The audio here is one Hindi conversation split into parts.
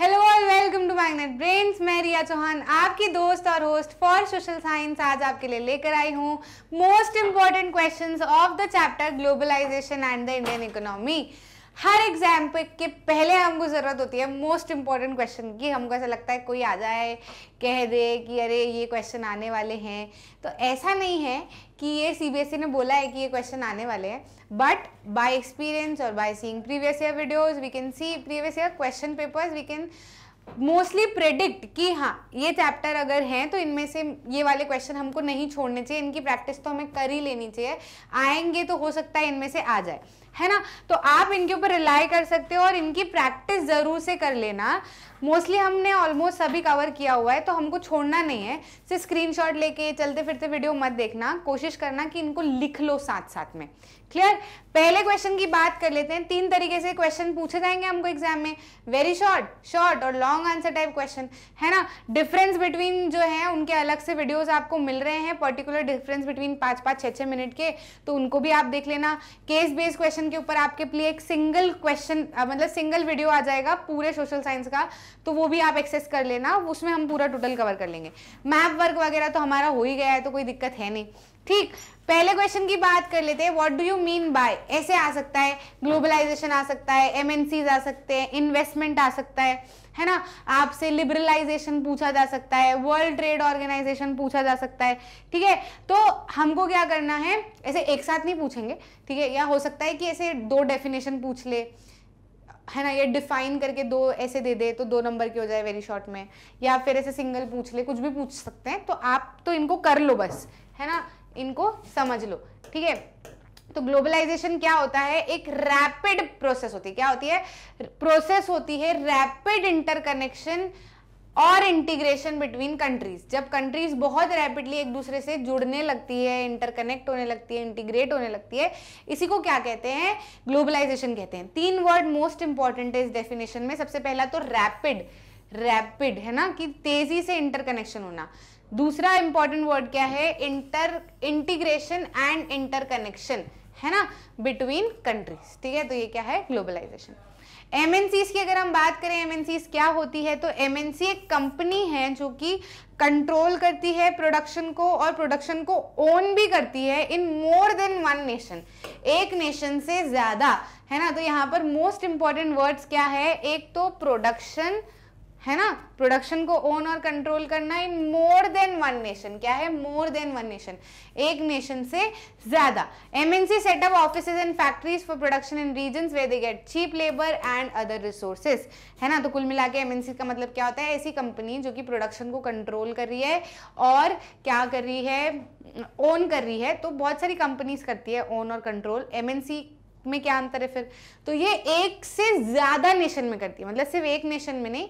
Hello all welcome to Magnet Brains मैं रिया चौहान, आपकी दोस्त और होस्ट फॉर सोशल साइंस आज आपके लिए लेकर आई हूँ most important questions of the chapter globalisation and the Indian economy her exam पे के पहले हमको ज़रूरत होती है मोस्ट इंपॉर्टेंट क्वेश्चन की। हमको ऐसा लगता है कोई आ जाए, कह दे कि अरे ये क्वेश्चन आने वाले हैं। तो ऐसा नहीं है कि ये सीबीएसई ई ने बोला है कि ये क्वेश्चन आने वाले हैं. बट बाय एक्सपीरियंस और by seeing previous year videos we can see previous year question papers we can mostly predict कि हाँ ये चैप्टर अगर हैं तो इनमें से ये वाले क्वेश्चन हमको नहीं छोड़ने चाहिए. इनकी प्रैक्टिस तो हमें कर ही लेनी चाहिए. आएँगे तो हो सकता है इनमें से आ जाए. है ना? तो आप इनके ऊपर रिलाई कर सकते हो और इनकी प्रैक्टिस ज़रूर से कर लेना। मोस्टली हमने ऑलमोस्ट सभी कवर किया हुआ है तो हमको छोड़ना नहीं है। सिर्फ़ स्क्रीनशॉट लेके चलते फिरते वीडियो मत देखना। कोशिश करना कि इनको लिख लो साथ साथ में। क्लियर पहले क्वेश्चन की बात कर लेते हैं। तीन तरीके से क्वेश्चन पूछे जाएँगे हमको एग्ज़ाम में। वेरी शॉर्ट शॉर्ट और लॉन्ग आंसर टाइप क्वेश्चन है ना? डिफरेंस बिटवीन जो है, उनके अलग से वीडियोस आपको मिल रहे हैं। पर्टिकुलर डिफरेंस बिटवीन पाँच पाँच छह छह मिनट के तो उनको भी आप देख लेना। केस बेस्ड क्वेश्चन के ऊपर आपके लिए एक सिंगल क्वेश्चन मतलब सिंगल वीडियो आ जाएगा पूरे सोशल साइंस का। तो वो भी आप एक्सेस कर लेना। उसमें हम पूरा टोटल कवर कर लेंगे। मैप वर्क वगैरह तो हमारा हो ही गया है तो कोई दिक्कत है नहीं। ठीक, पहले क्वेश्चन की बात कर लेते हैं what do you mean by ऐसे आ सकता है ग्लोबलाइजेशन आ सकता है एमएनसीज आ सकते हैं इन्वेस्टमेंट आ सकता है है ना? आपसे लिबरलाइजेशन पूछा जा सकता है वर्ल्ड ट्रेड ऑर्गेनाइजेशन पूछा जा सकता है, ठीक है? तो हमको क्या करना है, ऐसे एक साथ नहीं पूछेंगे, ठीक है? या हो सकता है कि ऐसे दो डेफिनेशन पूछ ले, है ना? ये डिफाइन करके दो ऐसे दे दे तो दो नंबर की हो जाए वेरी शॉर्ट में, या फिर ऐसे सिंगल पूछ ले, कुछ भी पूछ सकते हैं तो आप तो इनको कर लो बस, है ना? इनको समझ लो, ठीक है? तो ग्लोबलाइजेशन क्या होता है? एक रैपिड प्रोसेस होती है। क्या होती है? प्रोसेस होती है रैपिड इंटरकनेक्शन और इंटीग्रेशन बिटवीन कंट्रीज़ जब कंट्रीज़ बहुत रैपिडली एक दूसरे से जुड़ने लगती है इंटरकनेक्ट होने लगती है इंटीग्रेट होने लगती है, इसी को क्या कहते हैं? ग्लोबलाइजेशन कहते हैं। तीन वर्ड मोस्ट इंपॉर्टेंट है इस डेफिनेशन में। सबसे पहला तो रैपिड रैपिड, है ना, कि तेज़ी से इंटरकनेक्शन होना। दूसरा इंपॉर्टेंट वर्ड क्या है? इंटर इंटीग्रेशन एंड इंटरकनेक्शन है ना? बिटवीन कंट्रीज़ ठीक है? तो ये क्या है? ग्लोबलाइजेशन एमएनसीज की अगर हम बात करें एमएनसीज क्या होती है? तो एमएनसी एक कंपनी है जो कि कंट्रोल करती है प्रोडक्शन को और प्रोडक्शन को ओन भी करती है in more than one nation एक नेशन से ज़्यादा, है ना? तो यहाँ पर मोस्ट इंपॉर्टेंट वर्ड्स क्या है? एक तो प्रोडक्शन है ना? प्रोडक्शन को ओन और कंट्रोल करना in more than one nation क्या है? मोर देन वन नेशन एक नेशन से ज़्यादा. MNC setup office and factories for production in region where they get cheap labour and other resources है ना? तो कुल मिला के एमएनसी का मतलब क्या होता है? ऐसी कंपनी जो कि प्रोडक्शन को कंट्रोल कर रही है और क्या कर रही है? ओन कर रही है. तो बहुत सारी कंपनीज़ करती है ओन और कंट्रोल एमएनसी में क्या अंतर है फिर? तो ये एक से ज़्यादा नेशन में करती है. मतलब सिर्फ़ एक नेशन में नहीं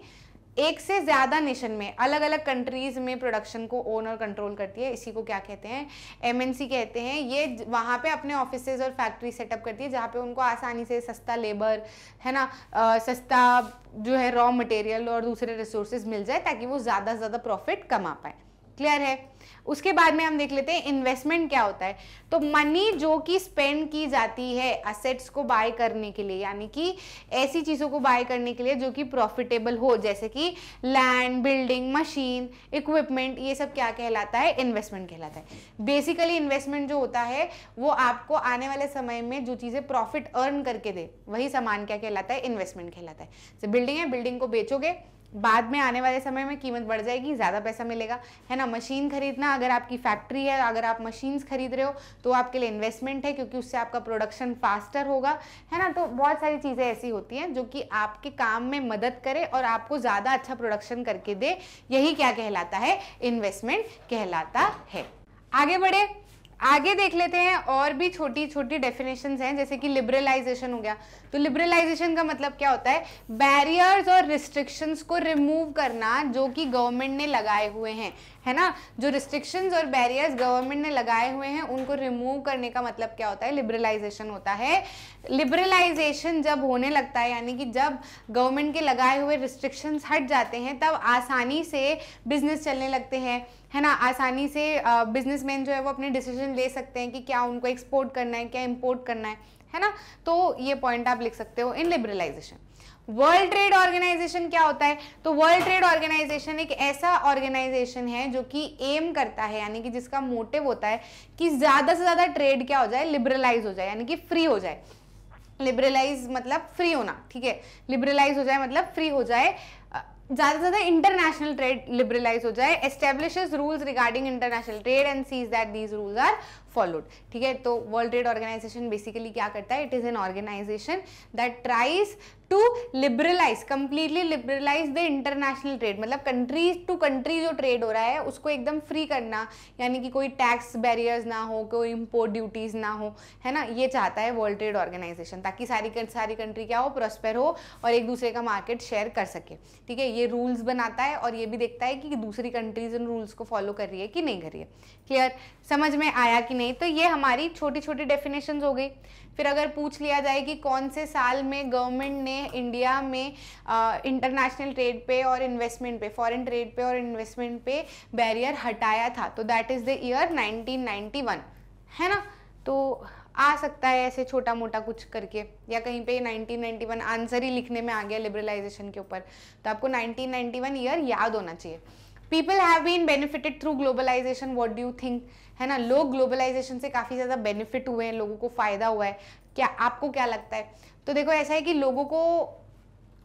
एक से ज़्यादा नेशन में अलग अलग कंट्रीज़ में प्रोडक्शन को ओन और कंट्रोल करती है। इसी को क्या कहते हैं? एमएनसी कहते हैं। ये वहाँ पे अपने ऑफ़िस और फैक्ट्री सेटअप करती है जहाँ पे उनको आसानी से सस्ता लेबर है ना? आ, सस्ता जो है रॉ मटेरियल और दूसरे रिसोर्सेज मिल जाए ताकि वो ज़्यादा से ज़्यादा प्रॉफिट कमा पाए। क्लियर है। उसके बाद में हम देख लेते हैं इन्वेस्टमेंट क्या होता है। तो मनी जो कि स्पेंड की जाती है असेट्स को बाय करने के लिए, यानी कि ऐसी चीज़ों को बाय करने के लिए जो कि प्रॉफिटेबल हो, जैसे कि लैंड बिल्डिंग मशीन इक्विपमेंट ये सब क्या कहलाता है? इन्वेस्टमेंट कहलाता है। बेसिकली इन्वेस्टमेंट जो होता है, वो आपको आने वाले समय में जो चीज़ें प्रॉफिट अर्न करके दे, वही सामान क्या कहलाता है? इन्वेस्टमेंट कहलाता है। बिल्डिंग है बिल्डिंग को बेचोगे बाद में आने वाले समय में कीमत बढ़ जाएगी, ज़्यादा पैसा मिलेगा। है ना? मशीन खरीदना, अगर आपकी फैक्ट्री है, अगर आप मशीन्स खरीद रहे हो तो आपके लिए इन्वेस्टमेंट है, क्योंकि उससे आपका प्रोडक्शन फास्टर होगा। है ना? तो बहुत सारी चीज़ें ऐसी होती हैं, जो कि आपके काम में मदद करे और आपको ज़्यादा अच्छा प्रोडक्शन करके दे। यही क्या कहलाता है? इन्वेस्टमेंट कहलाता है। आगे बढ़े। आगे देख लेते हैं, और भी छोटी छोटी डेफिनेशन हैं, जैसे कि लिबरलाइजेशन हो गया। तो लिबरलाइजेशन का मतलब क्या होता है? बैरियर्स और रिस्ट्रिक्शंस को रिमूव करना, जो कि गवर्नमेंट ने लगाए हुए हैं। है ना? जो रिस्ट्रिक्शंस और बैरियर्स गवर्नमेंट ने लगाए हुए हैं, उनको रिमूव करने का मतलब क्या होता है? लिबरलाइजेशन होता है। लिबरलाइजेशन जब होने लगता है, यानी कि जब गवर्नमेंट के लगाए हुए रिस्ट्रिक्शंस हट जाते हैं, तब आसानी से बिज़नेस चलने लगते हैं। है ना? आसानी से बिजनेसमैन जो है, वो अपने डिसीज़न ले सकते हैं कि क्या उनको एक्सपोर्ट करना है, क्या इम्पोर्ट करना है। है ना? तो ये पॉइंट आप लिख सकते हो in liberalisation world trade organisation क्या होता है? तो वर्ल्ड ट्रेड ऑर्गेनाइजेशन एक ऐसा ऑर्गेनाइजेशन है जो कि एम करता है, यानी कि जिसका मोटिव होता है कि ज़्यादा से ज़्यादा ट्रेड क्या हो जाए लिबरलाइज हो जाए, यानी कि फ्री हो जाए। लिबरलाइज मतलब फ्री होना, ठीक है? लिबरलाइज हो जाए मतलब फ्री हो जाए। ज़्यादा से ज़्यादा इंटरनेशनल ट्रेड लिबरलाइज हो जाए। Establishes rules regarding international trade and sees that these rules are followed ठीक है? तो वर्ल्ड ट्रेड ऑर्गेनाइजेशन बेसिकली क्या करता है? It is an organisation that tries to liberalise completely liberalise the international trade मतलब कंट्री टू कंट्री जो ट्रेड हो रहा है, उसको एकदम फ्री करना, यानी कि कोई टैक्स बैरियर्स ना हो, कोई इम्पोर्ट ड्यूटीज़ ना हो, है ना? ये चाहता है वर्ल्ड ट्रेड ऑर्गेनाइजेशन ताकि सारी सारी कंट्री क्या हो प्रॉस्पेर हो और एक दूसरे का मार्केट शेयर कर सके। ठीक है? ये रूल्स बनाता है और ये भी देखता है कि दूसरी कंट्रीज़ इन रूल्स को फॉलो कर रही है कि नहीं कर रही है। क्लियर समझ में आया कि नहीं तो ये हमारी छोटी छोटी डेफिनेशन हो गई। फिर अगर पूछ लिया जाए कि कौन से साल में गवर्नमेंट ने इंडिया में इंटरनेशनल ट्रेड पे और इन्वेस्टमेंट पे फॉरेन ट्रेड पे और इन्वेस्टमेंट पे बैरियर हटाया था तो दैट इज़ द ईयर 1991 है ना? तो आ सकता है ऐसे छोटा मोटा कुछ करके, या कहीं पे 1991 आंसर ही लिखने में आ गया लिबरलाइजेशन के ऊपर। तो आपको 1991 ईयर याद होना चाहिए। People have been benefited through globalisation what do you think है ना? लोग ग्लोबलाइजेशन से काफ़ी ज़्यादा बेनिफिट हुए हैं, लोगों को फ़ायदा हुआ है। क्या आपको क्या लगता है? तो देखो, ऐसा है कि लोगों को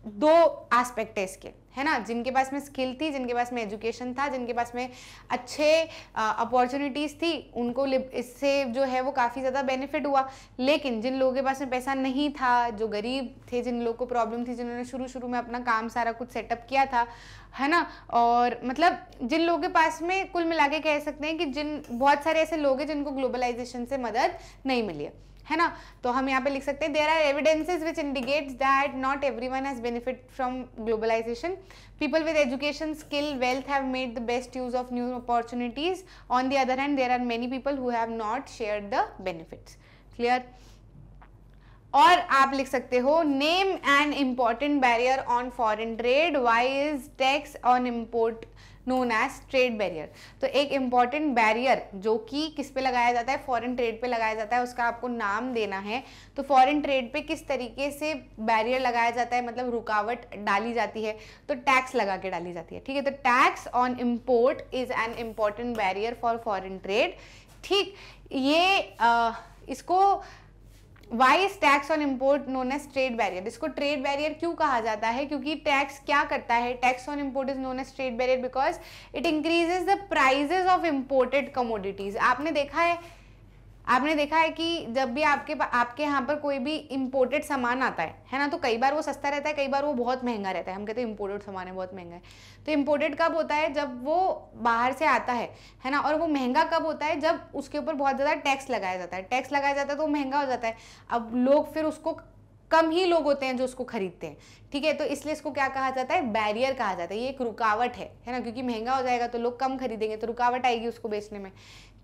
दो एस्पेक्ट है इसके। है ना? जिनके पास में स्किल थी, जिनके पास में एजुकेशन था, जिनके पास में अच्छे अपॉर्चुनिटीज़ थी, उनको इससे जो है वो काफ़ी ज़्यादा बेनिफिट हुआ। लेकिन जिन लोगों के पास में पैसा नहीं था, जो गरीब थे, जिन लोगों को प्रॉब्लम थी, जिन्होंने शुरू शुरू में अपना काम सारा कुछ सेटअप किया था, है ना? और मतलब जिन लोगों के पास में कुल मिला के कह सकते हैं कि जिन, बहुत सारे ऐसे लोग हैं जिनको ग्लोबलाइजेशन से मदद नहीं मिली है। है ना? तो हम यहाँ पे लिख सकते हैं there are evidences which indicates that not every one has benefit from globalisation people with education skill wealth have made the best use of new opportunities on the other hand there are many people who have not share the benefits clear और आप लिख सकते हो name an important barrier on foreign trade why is tax on import known as trade barrier तो एक इंपॉर्टेंट बैरियर जो कि किस पे लगाया जाता है? फॉरेन ट्रेड पे लगाया जाता है। उसका आपको नाम देना है। तो फॉरेन ट्रेड पे किस तरीके से बैरियर लगाया जाता है? मतलब रुकावट डाली जाती है। तो टैक्स लगा के डाली जाती है। ठीक है? तो tax on import is an important barrier for foreign trade ठीक? ये आ, इसको why is tax on import known as trade barrier इसको ट्रेड बैरियर क्यों कहा जाता है? क्योंकि टैक्स क्या करता है? Tax on import is known as trade barrier because it increases the prices of imported commodities आपने देखा है आपने देखा है कि जब भी आपके आपके यहाँ पर कोई भी इम्पोर्टेड सामान आता है है ना? तो कई बार वो सस्ता रहता है, कई बार वो बहुत महँगा रहता है। हम कहते हैं इम्पोर्टेड सामान है, बहुत महँगा है। तो इम्पोर्टेड कब होता है? जब वो बाहर से आता है है ना? और वो महँगा कब होता है? जब उसके ऊपर बहुत ज़्यादा टैक्स लगाया जाता है। टैक्स लगाया जाता है तो वो महँगा हो जाता है। अब लोग फिर उसको कम ही लोग होते हैं जो उसको खरीदते हैं, ठीक है? तो इसलिए इसको क्या कहा जाता है? बैरियर कहा जाता है। ये एक रुकावट है है ना? क्योंकि महँगा हो जाएगा तो लोग कम खरीदेंगे तो रुकावट आएगी उसको बेचने में।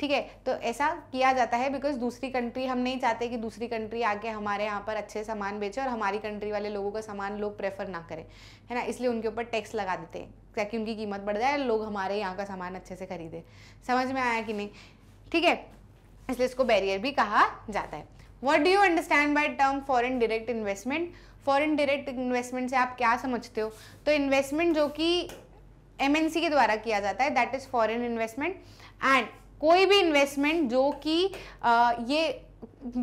ठीक है? तो ऐसा किया जाता है बिकॉज़ दूसरी कंट्री हम नहीं चाहते कि दूसरी कंट्री आके हमारे यहाँ पर अच्छे सामान बेचे और हमारी कंट्री वाले लोगों का सामान लोग प्रेफर ना करें, है ना? इसलिए उनके ऊपर टैक्स लगा देते हैं, ताकि उनकी कीमत बढ़ जाए लोग हमारे यहाँ का सामान अच्छे से खरीदे। समझ में आया कि नहीं? ठीक है? इसलिए इसको बैरियर भी कहा जाता है। What do you understand by term foreign direct investment foreign direct investment से आप क्या समझते हो? तो इन्वेस्टमेंट जो कि एमएनसी के द्वारा किया जाता है that is foreign investment and कोई भी इन्वेस्टमेंट जो कि ये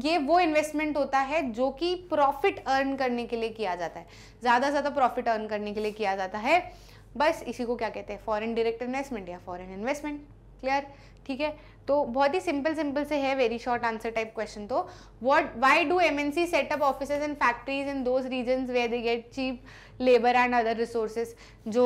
ये वो इन्वेस्टमेंट होता है जो कि प्रॉफिट अर्न करने के लिए किया जाता है। ज़्यादा से ज़्यादा प्रॉफिट अर्न करने के लिए किया जाता है। बस इसी को क्या कहते हैं? फॉरेन डायरेक्ट इन्वेस्टमेंट या फॉरेन इन्वेस्टमेंट क्लियर ठीक है? तो बहुत ही सिंपल सिंपल से है very short answer type question तो। What why do MNC setup offices and factories in those region where they get cheap labour and other resources जो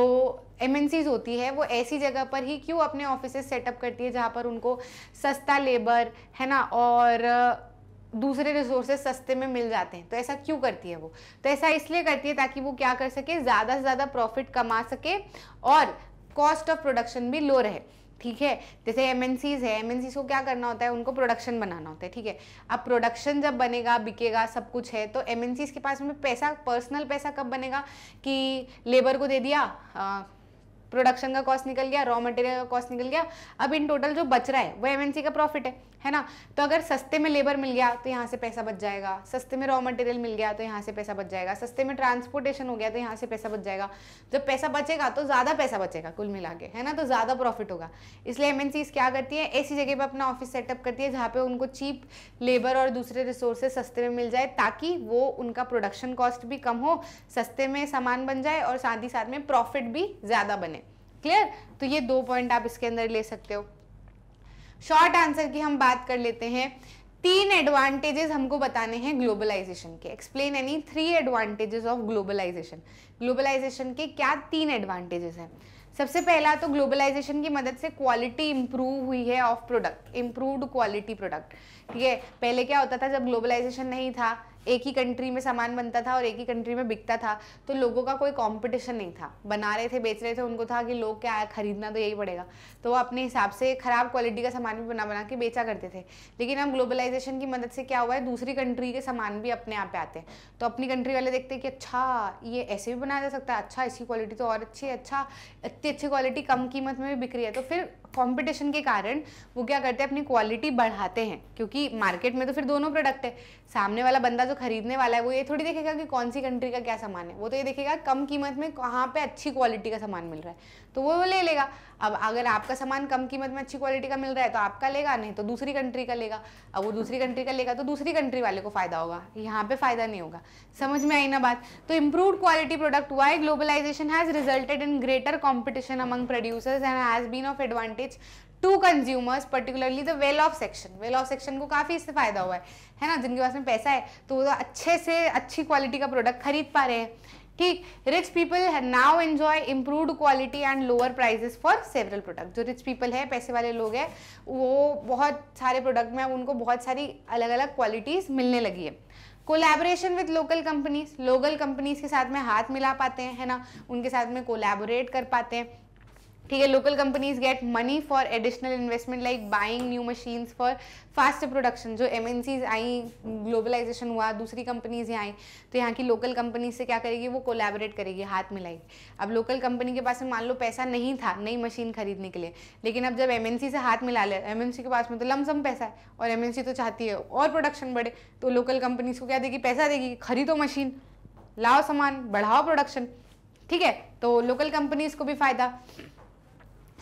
एम होती है, वो ऐसी जगह पर ही क्यों अपने ऑफ़िस सेटअप करती है जहाँ पर उनको सस्ता लेबर है ना? और दूसरे रिसोर्सेज सस्ते में मिल जाते हैं। तो ऐसा क्यों करती है वो? तो ऐसा इसलिए करती है ताकि वो क्या कर सके, ज़्यादा से ज़्यादा प्रॉफिट कमा सके और कॉस्ट ऑफ़ प्रोडक्शन भी लो रहे। ठीक है? जैसे एम एन सीज़ है एम एन सीज़ को क्या करना होता है? उनको प्रोडक्शन बनाना होता है, ठीक है? अब प्रोडक्शन जब बनेगा, बिकेगा, सब कुछ है तो एम एन सीज़ के पास में पैसा पर्सनल पैसा कब बनेगा? कि लेबर को दे दिया प्रोडक्शन का कॉस्ट निकल गया रॉ मटेरियल का कॉस्ट निकल गया, अब इन टोटल जो बच रहा है, वो एम एन सी का प्रॉफिट है। है ना? तो अगर सस्ते में लेबर मिल गया तो यहाँ से पैसा बच जाएगा। सस्ते में रॉ मटेरियल मिल गया तो यहाँ से पैसा बच जाएगा। सस्ते में ट्रांसपोर्टेशन हो गया तो यहाँ से पैसा बच जाएगा। जब पैसा बचेगा तो ज़्यादा पैसा बचेगा कुल मिला के, है ना? तो ज़्यादा प्रॉफिट होगा। इसलिए एम क्या करती है? ऐसी जगह पर अपना ऑफ़िस सेटअप करती है, जहाँ पे उनको चीप लेबर और दूसरे रिसोर्सेज सस्ते में मिल जाए, ताकि वो उनका प्रोडक्शन कॉस्ट भी कम हो, सस्ते में सामान बन जाए और साथ ही साथ में प्रॉफिट भी ज़्यादा बने। क्लियर तो ये दो पॉइंट आप इसके अंदर ले सकते हो। शॉर्ट आंसर की हम बात कर लेते हैं। तीन एडवांटेजेस हमको बताने हैं ग्लोबलाइजेशन के। Explain any three advantages of globalisation globalisation के क्या तीन एडवांटेजेस हैं? सबसे पहला तो ग्लोबलाइजेशन की मदद से क्वालिटी इंप्रूव हुई है of product improved quality product ठीक है? पहले क्या होता था जब ग्लोबलाइजेशन नहीं था? एक ही कंट्री में सामान बनता था और एक ही कंट्री में बिकता था तो लोगों का कोई कंपटीशन नहीं था। बना रहे थे, बेच रहे थे, उनको था कि लोग क्या खरीदना तो यही पड़ेगा। तो वो अपने हिसाब से ख़राब क्वालिटी का सामान भी बना बना के बेचा करते थे। लेकिन अब ग्लोबलाइजेशन की मदद से क्या हुआ है, दूसरी कंट्री के सामान भी अपने आप पे आते हैं। तो अपनी कंट्री वाले देखते हैं कि अच्छा ये ऐसे भी बनाया जा सकता है अच्छा इसकी क्वालिटी तो और अच्छी है अच्छा इतनी अच्छी क्वालिटी कम कीमत में भी बिक रही है। तो फिर कंपटीशन के कारण वो क्या करते हैं, अपनी क्वालिटी बढ़ाते हैं, क्योंकि मार्केट में तो फिर दोनों प्रोडक्ट है। सामने वाला बंदा जो खरीदने वाला है, वो ये थोड़ी देखेगा कि कौन सी कंट्री का क्या सामान है। वो तो ये देखेगा कम कीमत में कहाँ पे अच्छी क्वालिटी का सामान मिल रहा है। तो वो ले लेगा। अब अगर आपका सामान कम कीमत में अच्छी क्वालिटी का मिल रहा है तो आपका लेगा, नहीं तो दूसरी कंट्री का लेगा। अब वो दूसरी कंट्री का लेगा तो दूसरी कंट्री वाले को फ़ायदा होगा। यहाँ पे फ़ायदा नहीं होगा। समझ में आई ना बात? तो improve quality product why globalisation has resulted in greater competition among producers and has been of advantage to consumers particularly the well off section well off section को काफ़ी इससे फ़ायदा हुआ है। है ना? जिनके पास में पैसा है तो वो अच्छे से अच्छी क्वालिटी का प्रोडक्ट खरीद पा रहे हैं। ठीक rich people now enjoy improved quality and lower prices for several product जो रिच पीपल है, पैसे वाले लोग हैं, वो बहुत सारे प्रोडक्ट में उनको बहुत सारी अलग अलग क्वालिटीज़ मिलने लगी है। Collaboration with local companies local companies के साथ में हाथ मिला पाते हैं, है ना? उनके साथ में कोलैबोरेट कर पाते हैं। ठीक है local companies get money for additional investment like buying new machines for fast production जो एम आई ग्लोबलाइजेशन हुआ, दूसरी कंपनीज़ यहाँ आई तो यहाँ की लोकल कंपनीज़ से क्या करेगी? वो कोलैबोरेट करेगी, हाथ मिलाएगी। अब लोकल कंपनी के पास में मान लो पैसा नहीं था, नई मशीन खरीदने के लिए, लेकिन अब जब एमएनसी से हाथ मिला ले एम के पास में तो लमसम पैसा है, और एमएनसी तो चाहती है और प्रोडक्शन बढ़े तो लोकल कंपनीज़ को क्या देगी? पैसा देगी खरीदो मशीन लाओ सामान, बढ़ाओ प्रोडक्शन ठीक है तो लोकल कंपनीज़ को भी फ़ायदा।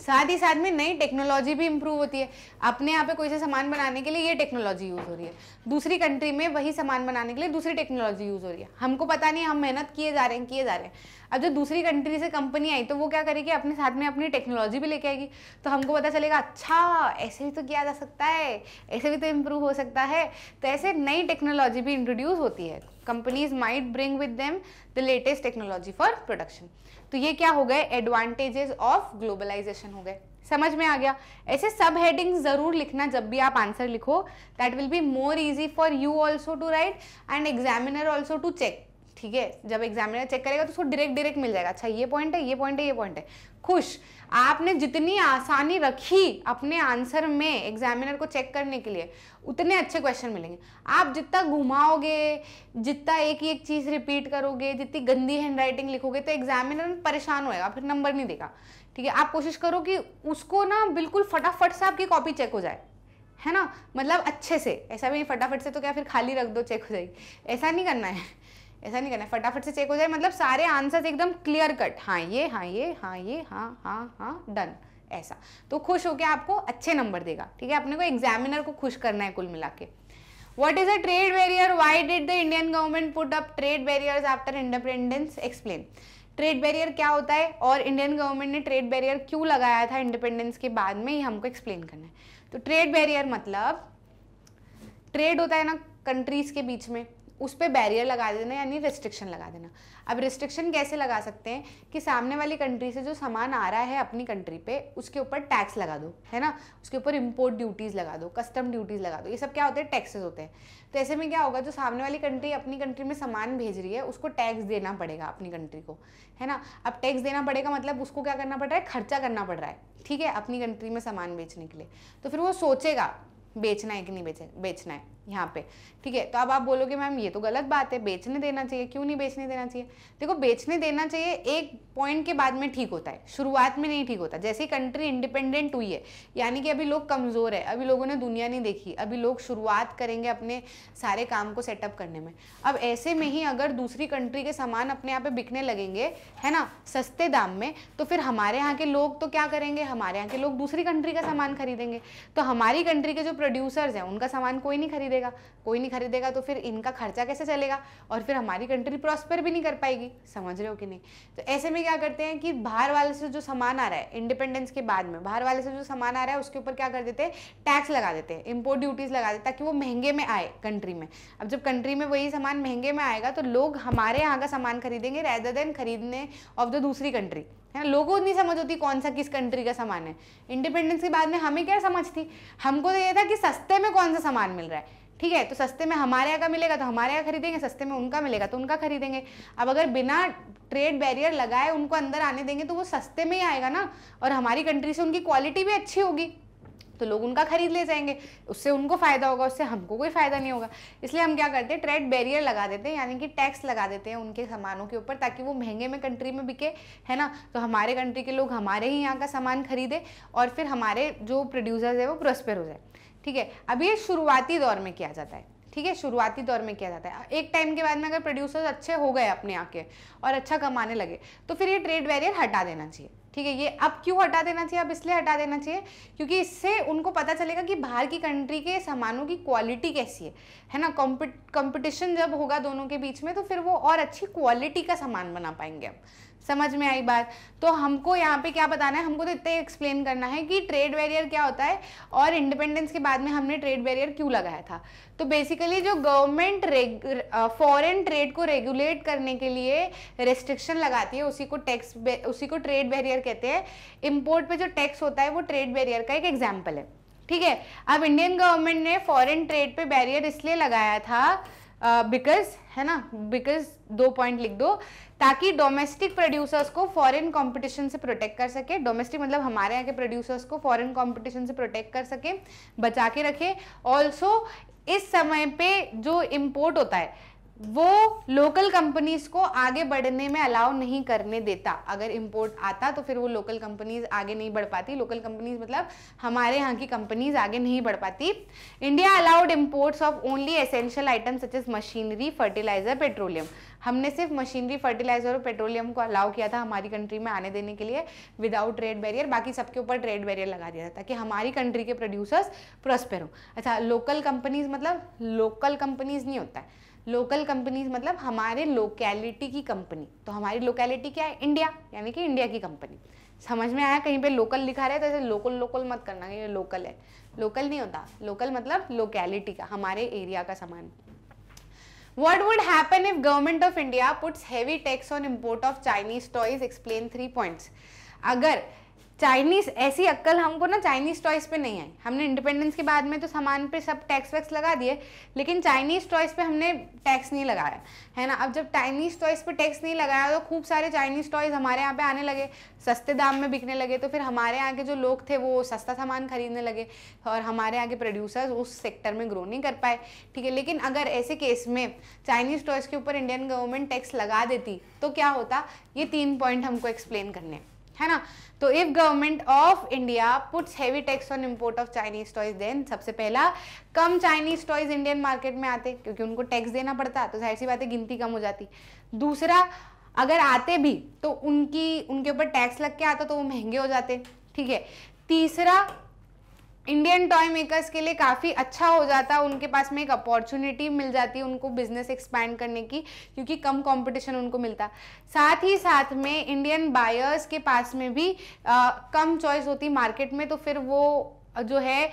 साथ ही साथ में नई टेक्नोलॉजी भी इम्प्रूव होती है। अपने यहाँ पे कोई से सामान बनाने के लिए ये टेक्नोलॉजी यूज़ हो रही है। दूसरी कंट्री में वही सामान बनाने के लिए दूसरी टेक्नोलॉजी यूज़ हो रही है। हमको पता नहीं, हम मेहनत किए जा रहे हैं, किए जा रहे हैं। अब जो दूसरी कंट्री से कंपनी आई तो वो क्या करेगी? अपने साथ में अपनी टेक्नोलॉजी भी लेके आएगी। तो हमको पता चलेगा अच्छा ऐसे भी तो किया जा सकता है, ऐसे भी तो इम्प्रूव हो सकता है। तो ऐसे नई टेक्नोलॉजी भी इंट्रोड्यूस होती है। Companies might bring with them the latest technology for production तो ये क्या हो गए? एडवांटेजेस ऑफ़ ग्लोबलाइजेशन हो गए। समझ में आ गया? ऐसे सब हेडिंग ज़रूर लिखना जब भी आप आंसर लिखो। That will be more easy for you also to write and examiner also to check ठीक है? जब एग्जामिनर चेक करेगा तो उसको डायरेक्ट डायरेक्ट मिल जाएगा। अच्छा ये पॉइंट है, ये पॉइंट है, ये पॉइंट है। खुश। आपने जितनी आसानी रखी अपने आंसर में एग्जामिनर को चेक करने के लिए, उतने अच्छे क्वेश्चन मिलेंगे। आप जितना घुमाओगे, जितना एक ही एक चीज़ रिपीट करोगे, जितनी गंदी हैंड राइटिंग लिखोगे तो एग्जामिनर परेशान होएगा, फिर नंबर नहीं देगा। ठीक है, आप कोशिश करो कि उसको ना बिल्कुल फटाफट से आपकी कॉपी चेक हो जाए। है ना? मतलब अच्छे से। ऐसा भी नहीं, फटाफट से तो क्या, फिर खाली रख दो चेक हो जाएगी। ऐसा नहीं करना है। ऐसा नहीं करना है फटाफट से चेक हो जाए मतलब सारे आंसर्स एकदम क्लियर कट हाँ ये हाँ ये हाँ ये हाँ हाँ हाँ डन ऐसा। तो खुश होकर आपको अच्छे नंबर देगा, ठीक है? अपने को एग्जामिनर को खुश करना है कुल मिला के what is a trade barrier why did the Indian government put up trade barriers after independence explain trade barrier क्या होता है? और इंडियन गवर्नमेंट ने ट्रेड बैरियर क्यों लगाया था इंडिपेंडेंस के बाद में? ही हमको एक्सप्लेन करना है। तो ट्रेड बैरियर मतलब ट्रेड होता है ना कंट्रीज़ के बीच में। उस पर बैरियर लगा देना यानी रिस्ट्रिक्शन लगा देना। अब रिस्ट्रिक्शन कैसे लगा सकते हैं कि सामने वाली कंट्री से जो सामान आ रहा है अपनी कंट्री पे, उसके ऊपर टैक्स लगा दो, है ना? उसके ऊपर इम्पोर्ट ड्यूटीज़ लगा दो कस्टम ड्यूटीज़ लगा दो। ये सब क्या होते हैं? टैक्सेस होते हैं। तो ऐसे में क्या होगा, जो सामने वाली कंट्री अपनी कंट्री में सामान भेज रही है, उसको टैक्स देना पड़ेगा अपनी कंट्री को, है ना? अब टैक्स देना पड़ेगा मतलब उसको क्या करना पड़ रहा है? खर्चा करना पड़ रहा है, ठीक है? अपनी कंट्री में सामान बेचने के लिए। तो फिर वो सोचेगा बेचना है कि नहीं बेचे, बेचना है, यहाँ पे। ठीक है तो अब आप बोलोगे, मैम, ये तो गलत बात है, बेचने देना चाहिए, क्यों नहीं बेचने देना चाहिए? देखो, बेचने देना चाहिए एक पॉइंट के बाद में ठीक होता है, शुरुआत में नहीं ठीक होता, जैसे कंट्री इंडिपेंडेंट हुई है, यानी कि अभी लोग कमज़ोर है, अभी लोगों ने दुनिया नहीं देखी, अभी लोग शुरुआत करेंगे अपने सारे काम को सेटअप करने में। अब ऐसे में ही अगर दूसरी कंट्री के सामान अपने यहाँ पे बिकने लगेंगे, है ना, सस्ते दाम में तो फिर हमारे यहाँ के लोग तो क्या करेंगे? हमारे यहाँ के लोग दूसरी कंट्री का सामान खरीदेंगे। तो हमारी कंट्री के जो प्रोड्यूसर्स हैं, उनका सामान कोई नहीं खरीदेगा। कोई नहीं खरीदेगा तो फिर इनका खर्चा कैसे चलेगा? और फिर हमारी कंट्री प्रॉस्पर भी नहीं कर पाएगी। समझ रहे हो कि नहीं? तो ऐसे में क्या करते हैं कि बाहर वाले से जो सामान आ रहा है इंडिपेंडेंस के बाद में, बाहर वाले से जो सामान आ रहा है, उसके ऊपर क्या कर देते हैं? टैक्स लगा देते हैं इम्पोर्ट ड्यूटीज़ लगा देते ताकि वो महँगे में आए कंट्री में। अब जब कंट्री में वही सामान महँगे में आएगा तो लोग हमारे यहाँ का सामान खरीदेंगे रेदर देन खरीदने ऑफ़ द दूसरी कंट्री है? लोगों को नहीं समझ होती कौन सा किस कंट्री का सामान है। इंडिपेंडेंस के बाद में हमें क्या समझ थी? हमको तो ये था कि सस्ते में कौन सा सामान मिल रहा है। ठीक है तो सस्ते में हमारे यहाँ का मिलेगा तो हमारे यहाँ खरीदेंगे, सस्ते में उनका मिलेगा तो उनका खरीदेंगे। अब अगर बिना ट्रेड बैरियर लगाए उनको अंदर आने देंगे तो वो सस्ते में ही आएगा ना? और हमारी कंट्री से उनकी क्वालिटी भी अच्छी होगी। तो लोग उनका खरीद ले जाएँगे। उससे उनको फ़ायदा होगा, उससे हमको कोई फ़ायदा नहीं होगा। इसलिए हम क्या करते हैं ट्रेड बैरियर लगा देते हैं, यानी कि टैक्स लगा देते हैं उनके सामानों के ऊपर ताकि वो महँगे में कंट्री में बिके, है ना? तो हमारे कंट्री के लोग हमारे ही यहाँ का सामान खरीदे और फिर हमारे जो प्रोड्यूसर्स है वो प्रोस्पेर हो जाए। ठीक है? अब ये शुरुआती दौर में किया जाता है। ठीक है, शुरुआती दौर में किया जाता है। एक टाइम के बाद में अगर प्रोड्यूसर्स अच्छे हो गए अपने आके और अच्छा कमाने लगे तो फिर ये ट्रेड बैरियर हटा देना चाहिए। ठीक है, ये अब क्यों हटा देना चाहिए? अब इसलिए हटा देना चाहिए क्योंकि इससे उनको पता चलेगा कि बाहर की कंट्री के सामानों की क्वालिटी कैसी है। है ना? कंपटीशन जब होगा दोनों के बीच में तो फिर वो और अच्छी क्वालिटी का सामान बना पाएँगे अब। समझ में आई बात। तो हमको यहाँ पे क्या बताना है? हमको तो इतना एक्सप्लेन करना है कि ट्रेड बैरियर क्या होता है और इंडिपेंडेंस के बाद में हमने ट्रेड बैरियर क्यों लगाया था। तो बेसिकली जो गवर्नमेंट फॉरेन ट्रेड को रेगुलेट करने के लिए रेस्ट्रिक्शन लगाती है उसी को टैक्स उसी को ट्रेड बैरियर कहते हैं। इम्पोर्ट पे जो टैक्स होता है वो ट्रेड बैरियर का एक एग्ज़ाम्पल है। ठीक है? अब इंडियन गवर्नमेंट ने फॉरेन ट्रेड पे बैरियर इसलिए लगाया था बिकॉज़ uh, है ना? बिकॉज़ दो पॉइंट लिख दो, ताकि डोमेस्टिक प्रोड्यूसर्स को फॉरेन कंपटीशन से प्रोटेक्ट कर सके। डोमेस्टिक मतलब हमारे यहाँ के प्रोड्यूसर्स को फॉरेन कंपटीशन से प्रोटेक्ट कर सके, बचा के रखे। ऑल्सो इस समय पे जो इम्पोर्ट होता है वो लोकल कंपनीज़ को आगे बढ़ने में अलाउ नहीं करने देता। अगर इंपोर्ट आता तो फिर वो लोकल कंपनीज़ आगे नहीं बढ़ पाती। लोकल कंपनीज़ मतलब हमारे यहाँ की कंपनीज़ आगे नहीं बढ़ पाती। India allowed imports of only essential item such as machinery fertiliser petroleum हमने सिर्फ़ मशीनरी फर्टिलाइज़र और पेट्रोलियम को अलाउ किया था हमारी कंट्री में आने देने के लिए विदाउट ट्रेड बैरियर बाकी सबके ऊपर ट्रेड बैरियर लगा दिया था ताकि हमारी कंट्री के प्रोड्यूसर्स प्रोस्पेर हो। अच्छा लोकल कंपनीज़ मतलब लोकल कंपनीज़ नहीं होता है। लोकल कंपनीज़ मतलब हमारे लोकेलिटी की कंपनी तो हमारी लोकेलिटी क्या है? इंडिया यानी कि इंडिया की कंपनी समझ में आया? कहीं पे लोकल लिखा रहा तो ऐसे लोकल लोकल मत करना, ये लोकल है। लोकल नहीं होता। लोकल मतलब लोकेलिटी का, हमारे एरिया का सामान। What would happen if government of India puts heavy tax on import of Chinese toys? Explain three points. अगर चाइनीज़ ऐसी अक्कल हमको ना चाइनीज़ टॉयज पे नहीं आई। हमने इंडिपेंडेंस के बाद में तो सामान पे सब टैक्स वैक्स लगा दिए, लेकिन चाइनीज़ टॉयज पे हमने टैक्स नहीं लगाया, है ना? अब जब चाइनीज़ टॉयज पे टैक्स नहीं लगाया तो खूब सारे चाइनीज़ टॉयज हमारे यहाँ पे आने लगे, सस्ते दाम में बिकने लगे तो फिर हमारे यहाँ के जो लोग थे वो सस्ता सामान खरीदने लगे, और हमारे यहाँ के प्रोड्यूसर्स उस सेक्टर में ग्रो नहीं कर पाए, ठीक है? लेकिन अगर ऐसे केस में चाइनीज़ टॉयज के ऊपर इंडियन गवर्नमेंट टैक्स लगा देती तो क्या होता? ये तीन पॉइंट हमको एक्सप्लेन करने है ना? तो if government of India puts heavy tax on import of Chinese toys then सबसे पहला, कम चाइनीज़ टॉयज इंडियन मार्केट में आते, क्योंकि उनको टैक्स देना पड़ता तो ज़ाहिर सी बात है गिनती कम हो जाती। दूसरा, अगर आते भी तो उनकी, उनके ऊपर टैक्स लग के आता तो वो महँगे हो जाते, ठीक है? तीसरा इंडियन टॉय मेकर्स के लिए काफ़ी अच्छा हो जाता है उनके पास में एक अपॉर्चुनिटी मिल जाती है उनको बिज़नेस एक्सपैंड करने की क्योंकि कम कंपटीशन उनको मिलता। साथ ही साथ में इंडियन बायर्स के पास में भी आ, कम चॉइस होती मार्केट में तो फिर वो जो है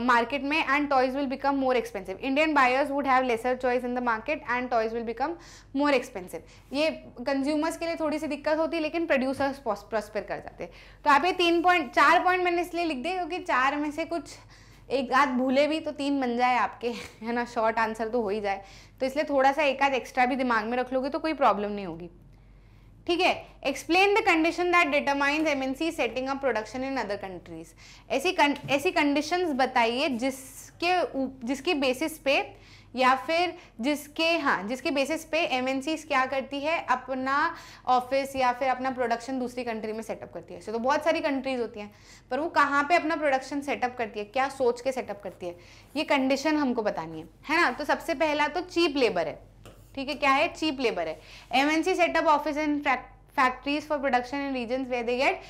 मार्केट में and toys will become more expensive Indian buyers would have lesser choice in the market and toys will become more expensive ये कंज्यूमर्स के लिए थोड़ी सी दिक्कत होती है लेकिन प्रोड्यूसर्स प्रॉस्पर कर जाते तो आप ये तीन पॉइंट चार पॉइंट मैंने इसलिए लिख दिए क्योंकि चार में से कुछ एक आध भूले भी तो तीन बन जाए आपके, है ना? शॉर्ट आंसर तो हो ही जाए। तो इसलिए थोड़ा सा एक आध एक्स्ट्रा भी दिमाग में रख लोगे तो कोई प्रॉब्लम नहीं होगी। ठीक है? Explain the condition that determines MNC setting up production in other countries ऐसी ऐसी कंडीशंस बताइए जिसके जिसके बेसिस पे या फिर जिसके हाँ जिसके बेसिस पे एमएनसी क्या करती है? अपना ऑफ़िस या फिर अपना प्रोडक्शन दूसरी कंट्री में सेटअप करती है। तो बहुत सारी कंट्रीज़ होती हैं, पर वो कहाँ पे अपना प्रोडक्शन सेटअप करती है? क्या सोच के सेटअप करती है? ये कंडीशन हमको बतानी है। है ना? तो सबसे पहला तो चीप लेबर है। ठीक है, क्या है? चीप लेबर है। MNC set up office in factories for production in region where they get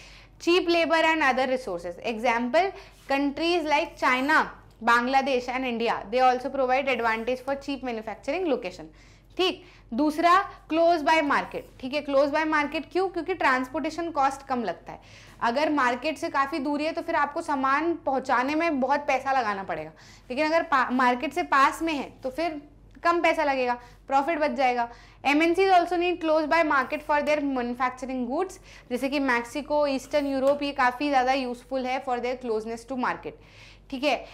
cheap labour and other resources example countries like China Bangladesh and India they also provide advantage for cheap manufacturing location ठीक? दूसरा क्लोज बाय मार्केट ठीक है क्लोज बाय मार्केट क्यों? क्योंकि ट्रांसपोर्टेशन कॉस्ट कम लगता है। अगर मार्केट से काफ़ी दूरी है तो फिर आपको सामान पहुँचाने में बहुत पैसा लगाना पड़ेगा। लेकिन अगर मार्केट से पास में है तो फिर कम पैसा लगेगा प्रॉफिट बच जाएगा। M N Cs also need close by market for their manufacturing goods जैसे कि मैक्सिको ईस्टर्न यूरोप ये काफ़ी ज़्यादा यूजफुल है for their closeness to market ठीक है?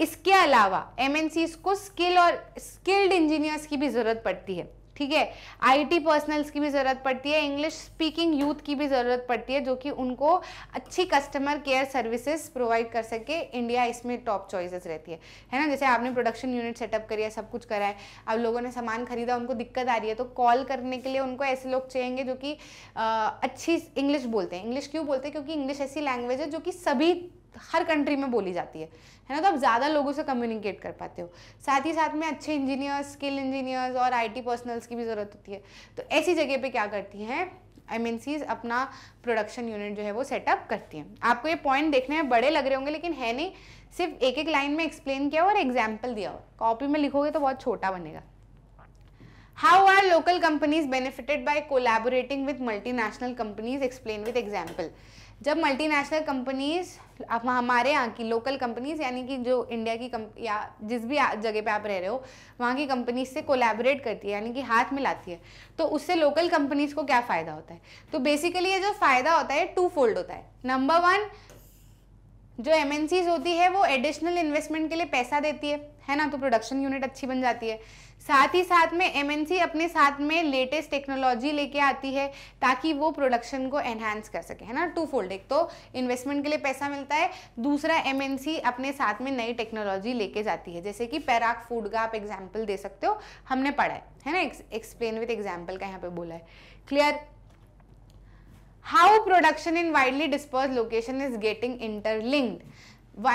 इसके अलावा एम को स्किल और स्किल्ड इंजीनियर्स की भी ज़रूरत पड़ती है। ठीक है? आईटी पर्सनल्स की भी ज़रूरत पड़ती है इंग्लिश स्पीकिंग यूथ की भी ज़रूरत पड़ती है, जो कि उनको अच्छी कस्टमर केयर सर्विसेज़ प्रोवाइड कर सके। इंडिया इसमें टॉप चॉइसेस रहती है। है ना? जैसे आपने प्रोडक्शन यूनिट सेटअप करी है, सब कुछ करा है, अब लोगों ने सामान खरीदा, उनको दिक्कत आ रही है तो कॉल करने के लिए उनको ऐसे लोग चाहिए जो कि अच्छी इंग्लिश बोलते हैं। इंग्लिश क्यों बोलते हैं? क्योंकि इंग्लिश ऐसी लैंग्वेज है जो कि सभी हर कंट्री में बोली जाती है। है ना? तो आप ज़्यादा लोगों से कम्युनिकेट कर पाते हो। साथ ही साथ में अच्छे इंजीनियर्स स्किल इंजीनियर्स और आईटी पर्सनल्स की भी ज़रूरत होती है। तो ऐसी जगह पे क्या करती हैं? एम अपना प्रोडक्शन यूनिट जो है वो सेटअप करती हैं। आपको ये पॉइंट देखने में बड़े लग रहे होंगे, लेकिन है नहीं। सिर्फ़ एक एक लाइन में एक्सप्लेन किया और एग्ज़ाम्पल दिया हो। कॉपी में लिखोगे तो बहुत छोटा बनेगा। How are local companies benefited by collaborating with multinational companies explain with example जब मल्टीनेशनल कंपनीज़ हमारे यहाँ की लोकल कंपनीज़ यानी कि जो इंडिया की या जिस भी जगह पे आप रह रहे हो, वहाँ की कंपनीज़ से कोलैबोरेट करती है, यानी कि हाथ मिलाती है। तो उससे लोकल कंपनीज़ को क्या फ़ायदा होता है? तो बेसिकली ये जो फ़ायदा होता है टू फोल्ड होता है। नंबर वन जो एम होती है, वो एडिशनल इन्वेस्टमेंट के लिए पैसा देती है। है ना? तो प्रोडक्शन यूनिट अच्छी बन जाती है। साथ ही साथ में एमएनसी अपने साथ में लेटेस्ट टेक्नोलॉजी लेके आती है, ताकि वो प्रोडक्शन को एनहांस कर सके। है ना? टू फोल्ड एक तो इन्वेस्टमेंट के लिए पैसा मिलता है, दूसरा एमएनसी अपने साथ में नई टेक्नोलॉजी लेके जाती है। जैसे कि पैराक फ़ूड का आप एग्ज़ाम्पल दे सकते हो, हमने पढ़ा है। है ना? एक्सप्लेन विथ एग्ज़ाम्पल का यहाँ पे बोला है। Clear how production in widely disperse location is getting interlinked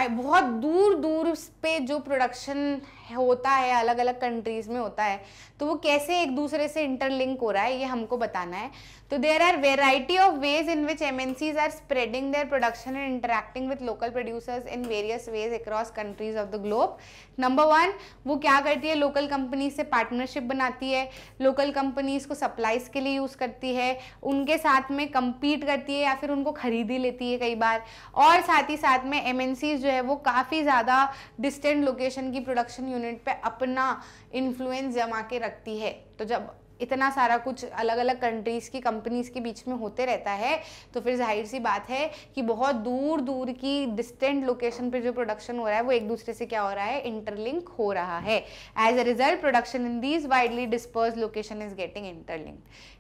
बहुत दूर दूर पे जो प्रोडक्शन होता है अलग अलग कंट्रीज़ में होता है। तो वो कैसे एक दूसरे से इंटरलिंक हो रहा है, ये हमको बताना है। तो there are variety of ways in which M N Cs are spreading their production and interacting with local producers in various ways across countries of the globe number one वो क्या करती है? लोकल कंपनीज़ से पार्टनरशिप बनाती है। लोकल कंपनीज़ को सप्लाईज के लिए यूज़ करती है। उनके साथ में कम्पीट करती है या फिर उनको खरीदी लेती है कई बार। और साथ ही साथ में एम जो है, वो काफ़ी ज़्यादा डिस्टेंट लोकेशन की प्रोडक्शन यूनिट पे अपना इन्फ्लुएंस जमा के रखती है। तो जब इतना सारा कुछ अलग अलग कंट्रीज़ की कंपनीज़ के बीच में होते रहता है तो फिर ज़ाहिर सी बात है कि बहुत दूर दूर की डिस्टेंट लोकेशन पे जो प्रोडक्शन हो रहा है, वो एक दूसरे से क्या हो रहा है? इंटरलिंक हो रहा है। As a result production in these widely disperse location is getting interlink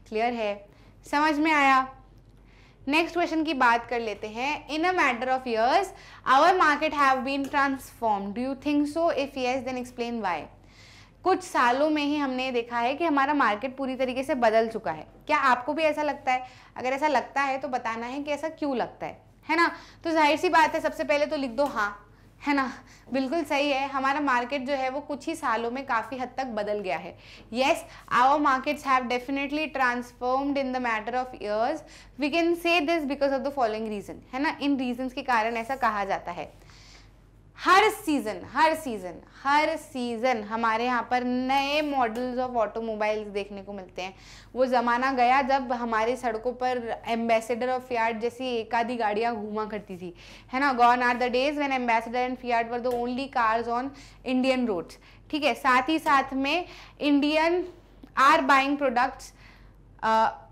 clear है? समझ में आया? नेक्स्ट क्वेश्चन की बात कर लेते हैं. In a matter of years our market have been transform do you think so if yes then explain why कुछ सालों में ही हमने देखा है कि हमारा मार्केट पूरी तरीके से बदल चुका है. क्या आपको भी ऐसा लगता है? अगर ऐसा लगता है तो बताना है कि ऐसा क्यों लगता है? है ना? तो ज़ाहिर सी बात है, सबसे पहले तो लिख दो हाँ. है ना? बिल्कुल सही है। हमारा मार्केट जो है वो कुछ ही सालों में काफ़ी हद तक बदल गया है। Yes our markets have definitely transformed in the matter of years we can say this because of the following reason है ना? इन रीजन्स के कारण ऐसा कहा जाता है। हर सीज़न हर सीज़न हर सीज़न हमारे यहाँ पर नए मॉडल्स ऑफ़ ऑटोमोबाइल्स देखने को मिलते हैं। वो ज़माना गया जब हमारी सड़कों पर एम्बेसडर ऑफ़ फियाट जैसी एक आधी गाड़ियाँ घूमा करती थी। है ना? Gone are the days when Ambassador and Fiat were the only cars on Indian roads ठीक है? साथ ही साथ में Indian are buying products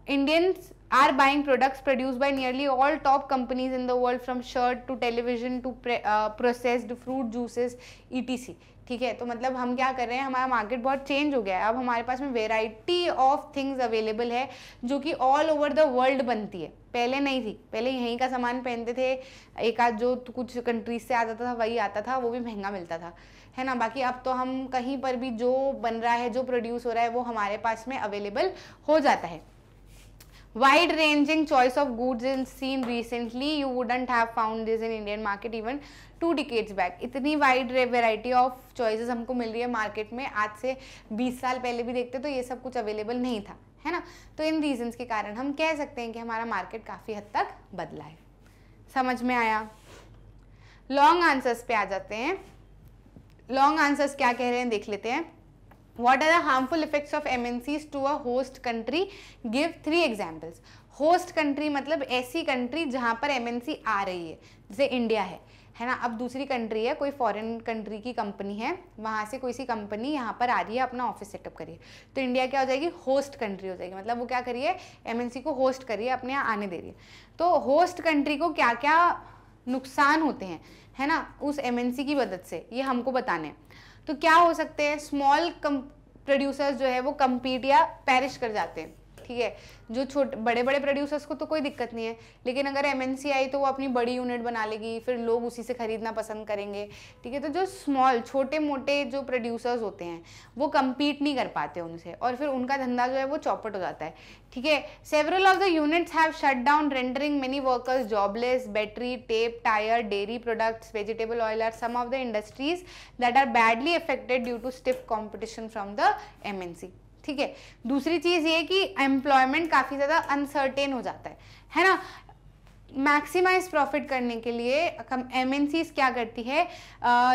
Indians are buying products produced by nearly all top companies in the world from shirt to television to uh, processed fruit juices etc. ठीक है? तो मतलब हम क्या कर रहे हैं? हमारा मार्केट बहुत चेंज हो गया है। अब हमारे पास में वेराइटी ऑफ़ थिंग्स अवेलेबल है जो कि ऑल ओवर द वर्ल्ड बनती है। पहले नहीं थी। पहले यहीं का सामान पहनते थे एक आध जो कुछ कंट्रीज़ से आ जाता था वही आता था वो भी महँगा मिलता था। है ना? बाकी अब तो हम कहीं पर भी जो बन रहा है जो प्रोड्यूस हो रहा है वो हमारे पास में अवेलेबल हो जाता है। Wide ranging choice of goods is seen recently. You wouldn't have found this in indian market even two decades back इतनी वाइड वेराइटी ऑफ़ चॉइसेस हमको मिल रही है मार्केट में। आज से 20 साल पहले भी देखते तो ये सब कुछ अवेलेबल नहीं था, है ना? तो इन रीजंस के कारण हम कह सकते हैं कि हमारा मार्केट काफ़ी हद तक बदला है। समझ में आया? लॉन्ग आंसर्स पे आ जाते हैं। लॉन्ग आंसर्स क्या कह रहे हैं, देख लेते हैं। What are the harmful effects of MNCs to a host country? Give three examples. Host country मतलब ऐसी कंट्री जहाँ पर एमएनसी आ रही है। जैसे इंडिया है। है ना? अब दूसरी कंट्री है, कोई फॉरेन कंट्री की कंपनी है, वहाँ से कोई सी कंपनी यहाँ पर आ रही है, अपना ऑफ़िस सेटअप करिए तो इंडिया क्या हो जाएगी? होस्ट कंट्री हो जाएगी। मतलब वो क्या करिए एमएनसी को होस्ट करिए अपने यहाँ आने दे रही है। तो होस्ट कंट्री को क्या क्या नुकसान होते हैं? है ना? उस एमएनसी की मदद से ये हमको बताने हैं। तो क्या हो सकते हैं? स्मॉल प्रोड्यूसर्स जो है, वो कम्पीट या पैरिश कर जाते हैं। ठीक है, जो छोटे बड़े बड़े प्रोड्यूसर्स को तो कोई दिक्कत नहीं है, लेकिन अगर एम आई तो वो अपनी बड़ी यूनिट बना लेगी, फिर लोग उसी से खरीदना पसंद करेंगे, ठीक है? तो जो स्मॉल छोटे मोटे जो प्रोड्यूसर्स होते हैं, वो कम्पीट नहीं कर पाते उनसे और फिर उनका धंधा जो है वो चौपट हो जाता है, ठीक है? Several of the units have shut down rendering many workers jobless battery tape tyre dairy products vegetable oil are some of the industries that are badly affected due to stiff competition from the MNC ठीक है? दूसरी चीज़ ये कि एम्प्लॉयमेंट काफ़ी ज़्यादा अनसर्टेन हो जाता है। है ना? मैक्सिमाइज प्रॉफिट करने के लिए एम क्या करती है?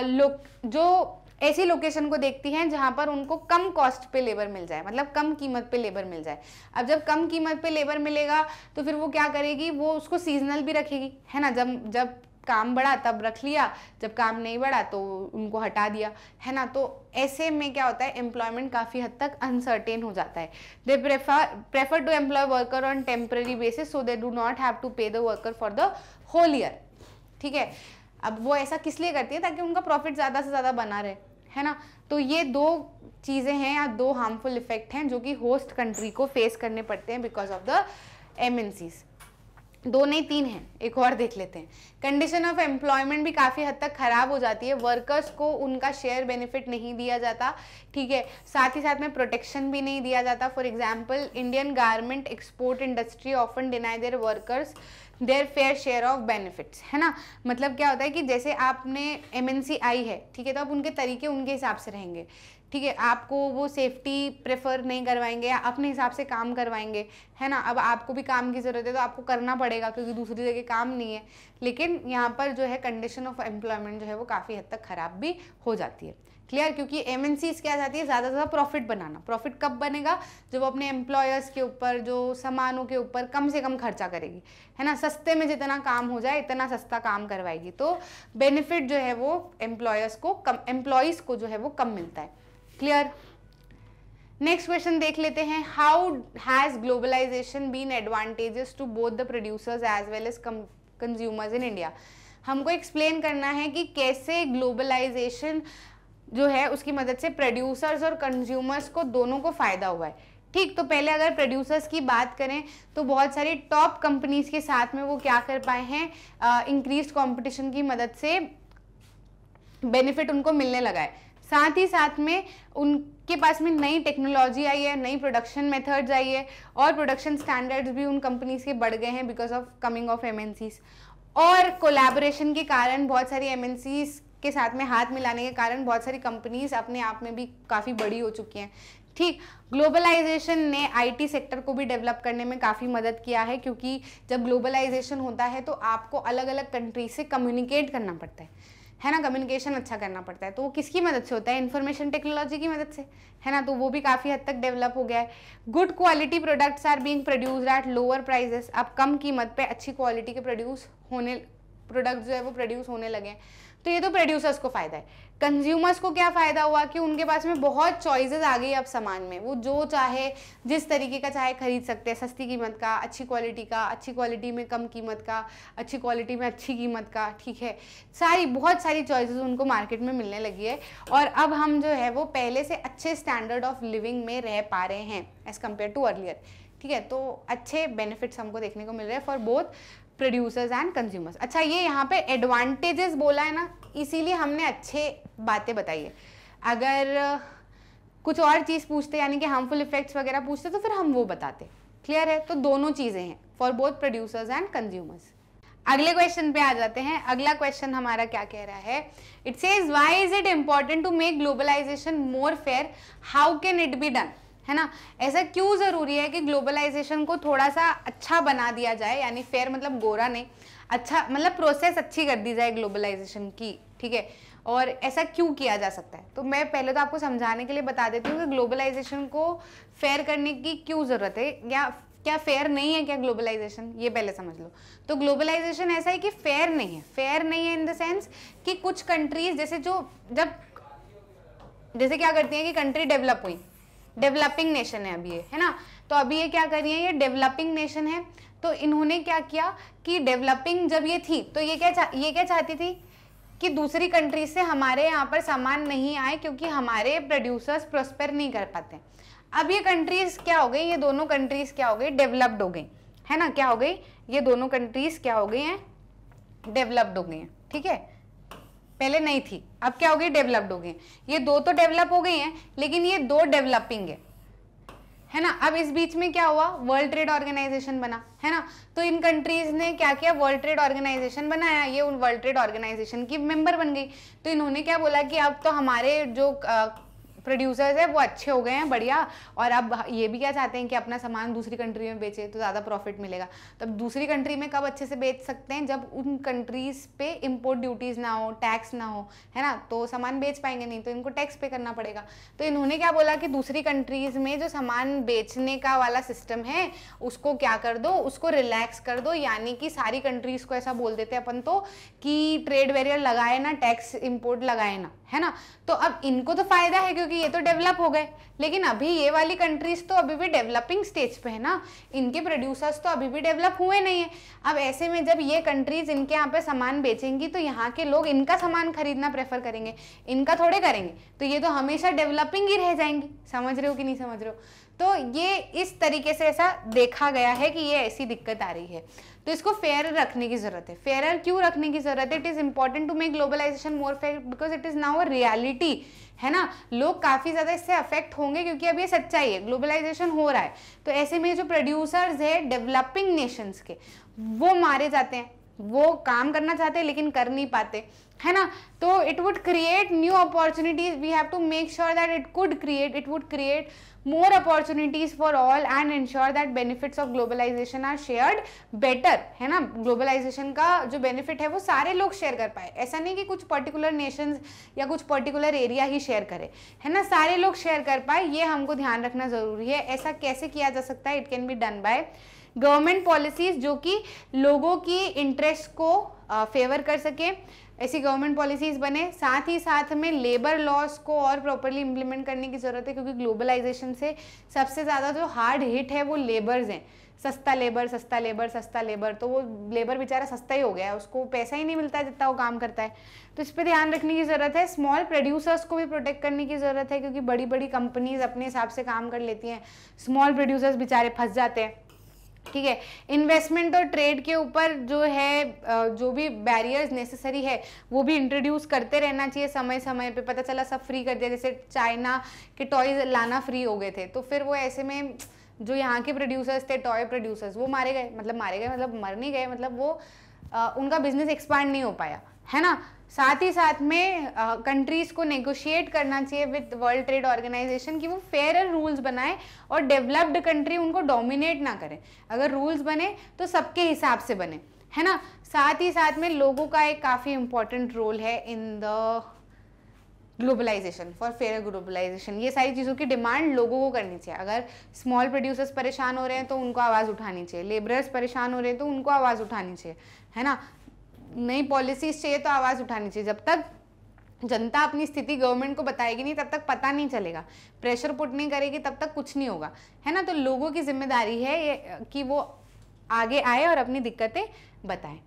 लोग जो ऐसी लोकेशन को देखती हैं जहाँ पर उनको कम कॉस्ट पे लेबर मिल जाए मतलब कम कीमत पे लेबर मिल जाए। अब जब कम कीमत पे लेबर मिलेगा तो फिर वो क्या करेगी? वो उसको सीजनल भी रखेगी। है ना? जब जब काम बढ़ा, तब रख लिया। जब काम नहीं बढ़ा तो उनको हटा दिया, है ना? तो ऐसे में क्या होता है एम्प्लॉयमेंट काफ़ी हद तक अनसर्टेन हो जाता है। They prefer prefer to employ worker on temporary basis so they do not have to pay the worker for the whole year ठीक है? अब वो ऐसा किस लिए करती है, ताकि उनका प्रॉफिट ज़्यादा से ज़्यादा बना रहे, है ना? तो ये दो चीज़ें हैं या दो हार्मफुल इफ़ेक्ट हैं, जो कि होस्ट कंट्री को फेस करने पड़ते हैं बिकॉज़ ऑफ़ द एम दो नहीं, तीन हैं। एक और देख लेते हैं। कंडीशन ऑफ़ एम्प्लॉयमेंट भी काफ़ी हद तक ख़राब हो जाती है। वर्कर्स को उनका शेयर बेनिफिट नहीं दिया जाता, ठीक है? साथ ही साथ में प्रोटेक्शन भी नहीं दिया जाता। For example Indian garment export industry often deny their workers their fair share of benefits है ना? मतलब क्या होता है कि जैसे आपने एम आई है, ठीक है? तो आप उनके तरीके उनके हिसाब से रहेंगे। ठीक है, आपको वो सेफ्टी प्रेफर नहीं करवाएँगे या अपने हिसाब से काम करवाएँगे, है ना? अब आपको भी काम की ज़रूरत है तो आपको करना पड़ेगा क्योंकि दूसरी जगह काम नहीं है। लेकिन यहाँ पर जो है कंडीशन ऑफ़ एम्प्लॉयमेंट जो है वो काफ़ी हद तक ख़राब भी हो जाती है। क्लियर क्योंकि एम एन क्या चाहती है? ज़्यादा से ज़्यादा प्रॉफिट बनाना। प्रॉफिट कब बनेगा? जब वो अपने एम्प्लॉयर्स के ऊपर, जो सामानों के ऊपर कम से कम खर्चा करेगी। है ना? सस्ते में जितना काम हो जाए, इतना सस्ता काम करवाएगी। तो बेनिफिट जो है वो एम्प्लॉयर्स को कम एम्प्लॉयज़ को जो है वो कम मिलता है। क्लियर नेक्स्ट क्वेश्चन देख लेते हैं. How has globalisation been advantages to both the producers as well as consumers in India हमको एक्सप्लेन करना है कि कैसे ग्लोबलाइजेशन जो है उसकी मदद से प्रोड्यूसर्स और कंज्यूमर्स को दोनों को फ़ायदा हुआ है. ठीक तो पहले अगर प्रोड्यूसर्स की बात करें तो बहुत सारी टॉप कंपनीज़ के साथ में वो क्या कर पाए हैं? इंक्रीज कंपटीशन की मदद से बेनिफिट उनको मिलने लगा है. साथ ही साथ में उनके पास में नई टेक्नोलॉजी आई है, नई प्रोडक्शन मेथड्स आई है और प्रोडक्शन स्टैंडर्ड्स भी उन कंपनीज़ के बढ़ गए हैं because of coming of M और कोलैबोरेशन के कारण बहुत सारी एम के साथ में हाथ मिलाने के कारण बहुत सारी कंपनीज़ अपने आप में भी काफ़ी बड़ी हो चुकी हैं। ठीक ग्लोबलाइजेशन ने आईटी सेक्टर को भी डेवलप करने में काफ़ी मदद किया है क्योंकि जब ग्लोबलाइजेशन होता है तो आपको अलग अलग कंट्री से कम्युनिकेट करना पड़ता है। है ना कम्युनिकेशन अच्छा करना पड़ता है। तो वो किसकी मदद से होता है? इन्फॉर्मेशन टेक्नोलॉजी की मदद से। है ना तो वो भी काफ़ी हद तक डेवलप हो गया है। Good quality products are being produced at lower prices अब कम कीमत पे अच्छी क्वालिटी के प्रोड्यूस होने प्रोडक्ट जो है वो प्रोड्यूस होने लगे तो ये तो प्रोड्यूसर्स को फ़ायदा है। कंज्यूमर्स को क्या फ़ायदा हुआ कि उनके पास में बहुत चॉइसेस आ गई अब सामान में। वो जो चाहे, जिस तरीके का चाहे खरीद सकते हैं, सस्ती कीमत का, अच्छी क्वालिटी का, अच्छी क्वालिटी में कम कीमत का, अच्छी क्वालिटी में अच्छी कीमत का, ठीक है? सारी, बहुत सारी चॉइसेस उनको मार्केट में मिलने लगी है। और अब हम जो है, वो पहले से अच्छे स्टैंडर्ड ऑफ़ लिविंग में रह पा रहे हैं एज़ कंपेयर टू अर्लियर ठीक है? तो अच्छे बेनिफिट्स हमको देखने को मिल रहे हैं for both producers and consumers अच्छा ये यहाँ पे एडवांटेजेस बोला है ना, इसीलिए हमने अच्छे बातें बताई है। अगर कुछ और चीज़ पूछते, यानी कि हार्मफुल इफेक्ट्स वगैरह पूछते तो फिर हम वो बताते क्लियर है? तो दोनों चीज़ें हैं for both producers and consumers अगले क्वेश्चन पे आ जाते हैं। अगला क्वेश्चन हमारा क्या कह रहा है? It says why is it important to make globalisation more fair how can it be done है ना? ऐसा क्यों ज़रूरी है कि ग्लोबलाइजेशन को थोड़ा सा अच्छा बना दिया जाए? यानी फेयर मतलब गोरा नहीं। अच्छा मतलब प्रोसेस अच्छी कर दी जाए ग्लोबलाइजेशन की, ठीक है? और ऐसा क्यों किया जा सकता है? तो मैं पहले तो आपको समझाने के लिए बता देती हूँ कि ग्लोबलाइजेशन को फेयर करने की क्यों ज़रूरत है? या क्या फेयर नहीं है क्या ग्लोबलाइजेशन ये पहले समझ लो। तो ग्लोबलाइजेशन ऐसा है कि फेयर नहीं है। फेयर नहीं है इन द सेंस कि कुछ कंट्रीज़ जैसे जो, जब, जैसे क्या करती हैं कि कंट्री डेवलप हुई। डेवलपिंग नेशन है अभी ये, है ना? तो अभी ये क्या कर रही है? ये डेवलपिंग नेशन है। तो इन्होंने क्या किया कि डेवलपिंग जब ये थी तो ये क्या ये क्या चाहती थी कि दूसरी कंट्री से हमारे यहाँ पर सामान नहीं आए क्योंकि हमारे प्रोड्यूसर्स प्रोस्पेर नहीं कर पाते। अब ये कंट्रीज़ क्या हो गई? ये दोनों कंट्रीज़ क्या हो गई? डेवलप्ड हो गई। है ना? क्या हो गई? ये दोनों कंट्रीज़ क्या हो गई हैं? डेवलप्ड हो गई हैं। ठीक है? पहले नहीं थी। अब क्या हो गई? डेवलप्ड हो गई ये दो तो डेवलप हो गई हैं, लेकिन ये दो डेवलपिंग है। है ना? अब इस बीच में क्या हुआ? वर्ल्ड ट्रेड ऑर्गेनाइजेशन बना। है ना? तो इन कंट्रीज़ ने क्या किया? वर्ल्ड ट्रेड ऑर्गेनाइजेशन बनाया। ये उन वर्ल्ड ट्रेड ऑर्गेनाइजेशन की मेंबर बन गई। तो इन्होंने क्या बोला कि अब तो हमारे जो प्रोड्यूसर्स है, वो अच्छे हो गए हैं, बढ़िया। और अब ये भी क्या चाहते हैं कि अपना सामान दूसरी कंट्री में बेचे तो ज़्यादा प्रॉफिट मिलेगा। तब दूसरी कंट्री में कब अच्छे से बेच सकते हैं? जब उन कंट्रीज़ पे इम्पोर्ट ड्यूटीज़ ना हो टैक्स ना हो, है ना? तो सामान बेच पाएँगे, नहीं तो इनको टैक्स पे करना पड़ेगा। तो इन्होंने क्या बोला कि दूसरी कंट्रीज़ में जो सामान बेचने का वाला सिस्टम है, उसको क्या कर दो? उसको रिलैक्स कर दो। यानी कि सारी कंट्रीज़ को ऐसा बोल देते अपन तो कि ट्रेड बैरियर लगाए ना टैक्स इम्पोर्ट लगाए ना, है ना? तो अब इनको तो फ़ायदा है, क्योंकि ये तो डेवलप हो गए। लेकिन अभी ये वाली कंट्रीज़ तो अभी भी डेवलपिंग स्टेज पे है ना। इनके प्रोड्यूसर्स तो अभी भी डेवलप हुए नहीं है। अब ऐसे में जब ये कंट्रीज़ इनके यहाँ पे सामान बेचेंगी तो यहाँ के लोग इनका सामान खरीदना प्रेफर करेंगे। इनका थोड़े करेंगे। तो ये तो हमेशा डेवलपिंग ही रह जाएँगी। समझ रहे हो कि नहीं समझ रहे हो? तो ये इस तरीके से ऐसा देखा गया है कि ये ऐसी दिक्कत आ रही है। तो इसको फेयर रखने की ज़रूरत है। फेयर क्यों रखने की ज़रूरत है? It is important to make globalisation more fair because it is now a reality है ना? लोग काफ़ी ज़्यादा इससे अफेक्ट होंगे क्योंकि अब ये सच्चाई है। ग्लोबलाइजेशन हो रहा है। तो ऐसे में जो प्रोड्यूसर्स है डेवलपिंग नेशंस के, वो मारे जाते हैं। वो काम करना चाहते हैं लेकिन कर नहीं पाते। है ना? तो it would create new opportunities we have to make sure that it could create it would create more opportunities for all and ensure that benefits of globalisation are shared better है ना? ग्लोबलाइजेशन का जो बेनिफिट है वो सारे लोग शेयर कर पाए। ऐसा नहीं कि कुछ पर्टिकुलर nations या कुछ पर्टिकुलर एरिया ही शेयर करे। है ना? सारे लोग शेयर कर पाए। ये हमको ध्यान रखना ज़रूरी है। ऐसा कैसे किया जा सकता है? It can be done by government policies जो कि लोगों की इंटरेस्ट को फेवर कर सके। ऐसी गवर्नमेंट पॉलिसीज़ बने, साथ ही साथ में लेबर लॉस को और प्रॉपरली इम्प्लीमेंट करने की ज़रूरत है, क्योंकि ग्लोबलाइजेशन से सबसे ज़्यादा जो हार्ड हिट है वो लेबर्स हैं। सस्ता लेबर सस्ता लेबर सस्ता लेबर तो वो लेबर बेचारा सस्ता ही हो गया है, उसको पैसा ही नहीं मिलता है जितना वो काम करता है। तो इस पर ध्यान रखने की ज़रूरत है स्मॉल प्रोड्यूसर्स को भी प्रोटेक्ट करने की ज़रूरत है, क्योंकि बड़ी बड़ी कंपनीज़ अपने हिसाब से काम कर लेती हैं स्मॉल प्रोड्यूसर्स बेचारे फंस जाते हैं। ठीक है? इन्वेस्टमेंट और ट्रेड के ऊपर जो है जो भी बैरियर्स नेसेसरी है वो भी इंट्रोड्यूस करते रहना चाहिए समय समय पे। पता चला सब फ्री कर दिया जैसे चाइना के टॉयज लाना फ्री हो गए थे। तो फिर वो ऐसे में जो यहाँ के प्रोड्यूसर्स थे टॉय प्रोड्यूसर्स वो मारे गए। मतलब मारे गए मतलब मर नहीं गए मतलब वो आ, उनका बिज़नेस एक्सपांड नहीं हो पाया। है ना? साथ ही साथ में कंट्रीज़ को नेगोशिएट करना चाहिए विद वर्ल्ड ट्रेड ऑर्गेनाइजेशन कि वो फेयर रूल्स बनाए और डेवलप्ड कंट्री उनको डोमिनेट ना करें। अगर रूल्स बने तो सबके हिसाब से बने, है ना? साथ ही साथ में लोगों का एक काफ़ी इंपॉर्टेंट रोल है in the globalisation for fair globalisation ये सारी चीज़ों की डिमांड लोगों को करनी चाहिए। अगर स्मॉल प्रोड्यूसर्स परेशान हो रहे हैं तो उनको आवाज़ उठानी चाहिए। लेबरर्स परेशान हो रहे हैं तो उनको आवाज़ उठानी चाहिए, है ना? नई पॉलिसीज़ चाहिए तो आवाज़ उठानी चाहिए। जब तक जनता अपनी स्थिति गवर्नमेंट को बताएगी नहीं, तब तक पता नहीं चलेगा। प्रेशर पुट नहीं करेगी, तब तक कुछ नहीं होगा। है ना? तो लोगों की ज़िम्मेदारी है ये, कि वो आगे आए और अपनी दिक्कतें बताएँ।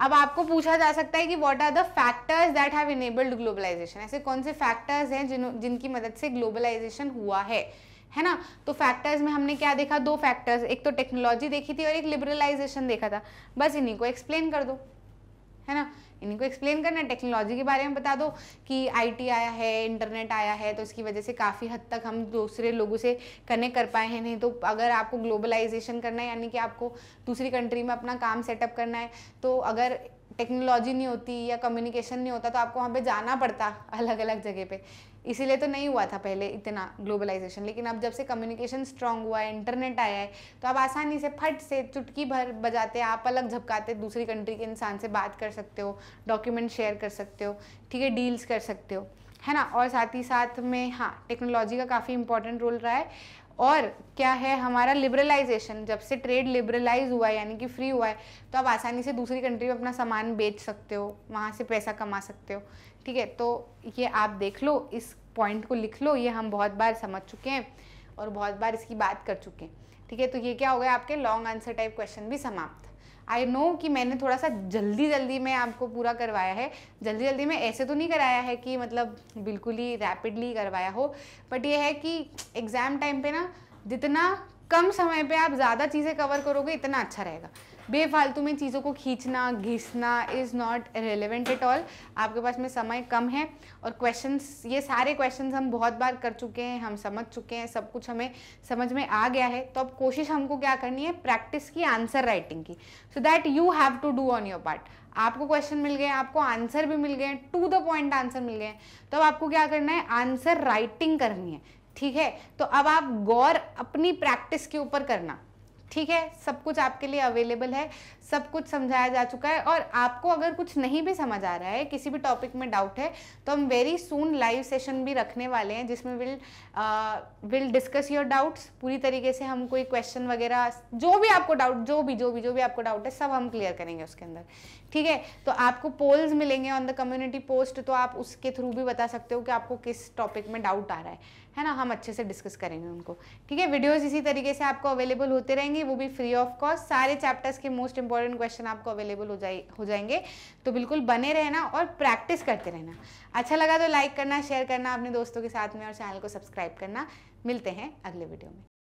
अब आपको पूछा जा सकता है कि what are the factors that have enabled globalisation ऐसे कौन से फैक्टर्स हैं जिन जिनकी मदद से ग्लोबलाइजेशन हुआ है? है ना? तो फैक्टर्स में हमने क्या देखा? दो फैक्टर्स एक तो टेक्नोलॉजी देखी थी और एक लिबरलाइजेशन देखा था। बस इन्हीं को एक्सप्लेन कर दो। है ना? इनको एक्सप्लेन करना टेक्नोलॉजी के बारे में बता दो कि आईटी आया है इंटरनेट आया है तो इसकी वजह से काफ़ी हद तक हम दूसरे लोगों से कनेक्ट कर पाए हैं। नहीं तो अगर आपको ग्लोबलाइजेशन करना है, यानी कि आपको दूसरी कंट्री में अपना काम सेटअप करना है तो अगर टेक्नोलॉजी नहीं होती या कम्युनिकेशन नहीं होता तो आपको वहाँ पे जाना पड़ता अलग अलग जगह पे। इसीलिए तो नहीं हुआ था पहले इतना ग्लोबलाइजेशन लेकिन अब जब से कम्युनिकेशन स्ट्रांग हुआ है इंटरनेट आया है तो आप आसानी से फट से चुटकी भर बजाते, आप अलग झपकाते, दूसरी कंट्री के इंसान से बात कर सकते हो डॉक्यूमेंट शेयर कर सकते हो, ठीक है डील्स कर सकते हो, है ना? और साथ ही साथ में हाँ टेक्नोलॉजी का काफ़ी इंपॉर्टेंट रोल रहा है। और क्या है, हमारा लिबरलाइजेशन जब से ट्रेड लिबरलाइज हुआ है, यानी कि फ्री हुआ है तो आप आसानी से दूसरी कंट्री में अपना सामान बेच सकते हो, वहाँ से पैसा कमा सकते हो। ठीक है? तो ये आप देख लो, इस पॉइंट को लिख लो, ये हम बहुत बार समझ चुके हैं और बहुत बार इसकी बात कर चुके हैं। ठीक है? तो ये क्या हो गया आपके? लॉन्ग आंसर टाइप क्वेश्चन भी समाप्त। आई नो कि मैंने थोड़ा सा जल्दी जल्दी में आपको पूरा करवाया है। जल्दी जल्दी में ऐसे तो नहीं कराया है कि मतलब बिल्कुल ही रैपिडली करवाया हो। बट ये है कि एग्ज़ाम टाइम पे ना, जितना कम समय पे आप ज़्यादा चीज़ें कवर करोगे, इतना अच्छा रहेगा। बेफालतू में चीज़ों को खींचना, घिसना is not relevant at all आपके पास में समय कम है और क्वेश्चंस ये सारे क्वेश्चंस हम बहुत बार कर चुके हैं, हम समझ चुके हैं, सब कुछ हमें समझ में आ गया है। तो अब कोशिश हमको क्या करनी है? प्रैक्टिस की आंसर राइटिंग की। So that you have to do on your part आपको क्वेश्चन मिल गए, आपको आंसर भी मिल गए टू द पॉइंट आंसर मिल गए। तो अब आपको क्या करना है? आंसर राइटिंग करनी है। ठीक है? तो अब आप गौर अपनी प्रैक्टिस के ऊपर करना। ठीक है, सब कुछ आपके लिए अवेलेबल है, सब कुछ समझाया जा चुका है और आपको अगर कुछ नहीं भी समझ आ रहा है, किसी भी टॉपिक में डाउट है तो हम वेरी सून लाइव सेशन भी रखने वाले हैं, जिसमें will will discuss your doubts पूरी तरीके से हम कोई क्वेश्चन वगैरह, जो भी आपको डाउट जो भी जो भी जो भी आपको डाउट है, सब हम क्लियर करेंगे उसके अंदर। ठीक है? तो आपको पोल्स मिलेंगे ऑन द कम्युनिटी पोस्ट तो आप उसके थ्रू भी बता सकते हो कि आपको किस टॉपिक में डाउट आ रहा है। है ना, हम अच्छे से डिस्कस करेंगे उनको। ठीक है वीडियोज़ इसी तरीके से आपको अवेलेबल होते रहेंगे, वो भी फ्री ऑफ़ कॉस्ट सारे चैप्टर्स के मोस्ट इंपॉर्टेंट क्वेश्चन आपको अवेलेबल हो जाए, हो जाएँगे। तो बिल्कुल बने रहना और प्रैक्टिस करते रहना। अच्छा लगा तो लाइक करना शेयर करना अपने दोस्तों के साथ में और चैनल को सब्सक्राइब करना। मिलते हैं अगले वीडियो में।